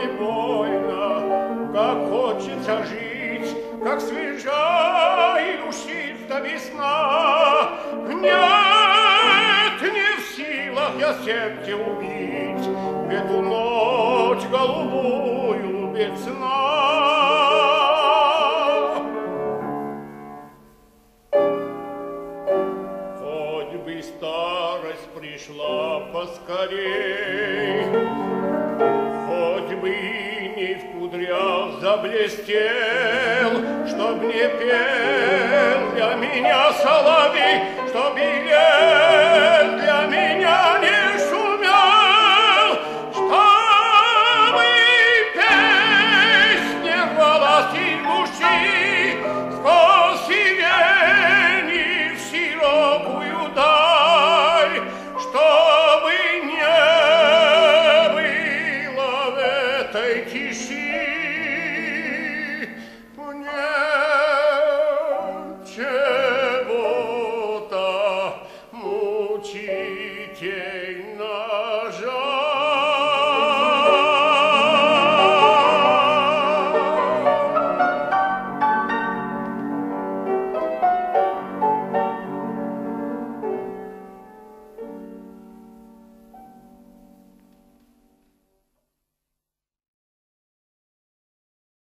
не больно, как хочется жить, как свежа и душиста весна. Нет, не в силах я сердце убить, эту ночь голубую без сна. старость пришла поскорей, в кудрях заблестел, Чтоб не пел для меня соловей, Чтоб и лет для меня не шумел, Чтоб и песня рвалась из души. certei chi si pugne ce vota muci